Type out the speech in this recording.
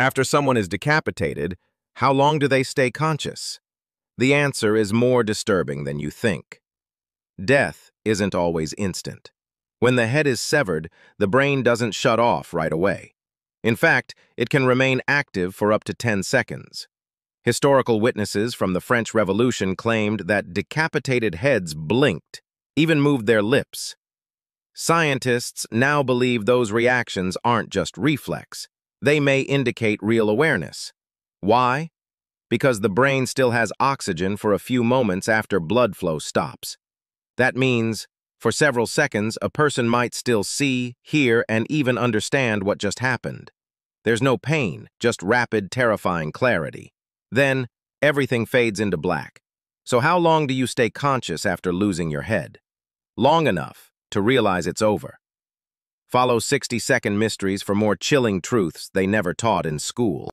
After someone is decapitated, how long do they stay conscious? The answer is more disturbing than you think. Death isn't always instant. When the head is severed, the brain doesn't shut off right away. In fact, it can remain active for up to 10 seconds. Historical witnesses from the French Revolution claimed that decapitated heads blinked, even moved their lips. Scientists now believe those reactions aren't just reflex. They may indicate real awareness. Why? Because the brain still has oxygen for a few moments after blood flow stops. That means, for several seconds, a person might still see, hear, and even understand what just happened. There's no pain, just rapid, terrifying clarity. Then, everything fades into black. So how long do you stay conscious after losing your head? Long enough to realize it's over. Follow 60-second mysteries for more chilling truths they never taught in school.